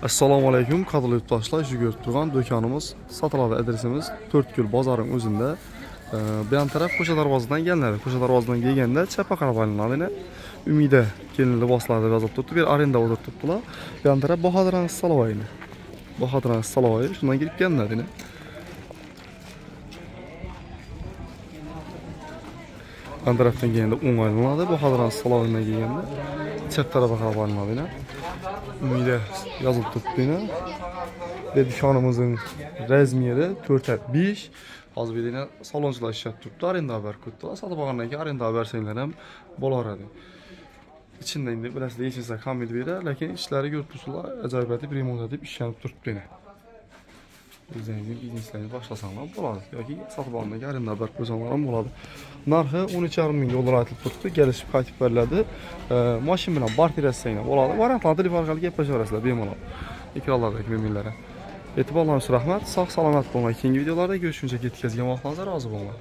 Assalomu alaykum, qadrli yurtdoshlar. Shu ko'rib turgan do'konimiz sotiladi. Adresimiz To'rtko'l bozorining o'zida. Bu yon taraf ko'cha darvozadan kelinadi. Ko'cha darvozadan kelganda chapga qarab olinadi. Umida kelin liboslarida yozib turibdi. Bir arenda o'tiribdilar. Bu yon taraf bahodir Saloyini. bahodir Saloyi shundan kirib kelinadi. Yan tarafdan kelganda o'ng aylanadi bahodir Saloyidan kelganda Çərt tərəfə xarabanın adına ümidə yazıb tutduğunu və dükkanımızın rəzmi yeri 4-5 hazır bildiğinə saloncular işlət tutdu, arenda haber kutdular. Satıb ağandan ki, arenda haber sənlərəm bolaradı. İçində indi, beləsi də yeçinsə kamil verir, ləkin işləri görtürsülər, əcayibəti bir remont edib işlənib tutduğunu. özünüzün biznesləri başlasanlar boladır. Ya ki, satıb alınma, gəlin nəbər qocanlarım boladır. Narxı 12 min dolar aytılıb tutdu, gəliş qayıtıb verilədi. E, maşin ilə, barter əssəyinə boladır. Variantlandı, liv arqalı gəpəş arasıdır, 1 manat. İkrarlardakı 1000 minlərə. Etibarlarınız rəhmət, sağ-salamat olma. İkinci videolarda görüşüncə get-kəz yamaqlarınıza razı olma.